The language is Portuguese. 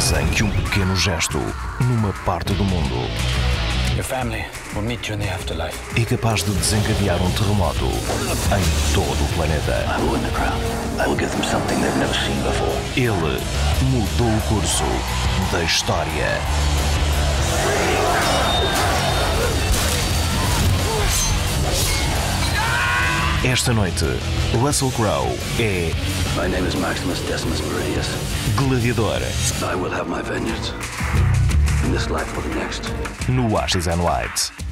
Dizem que um pequeno gesto, numa parte do mundo, Your family will meet you in the afterlife. é capaz de desencadear um terremoto em todo o planeta. Ele mudou o curso da história. Esta noite, Russell Crowe é My name is Maximus Decimus Meridius. Gladiador I will have my vengeance. In this life or the next. no Ashes and White.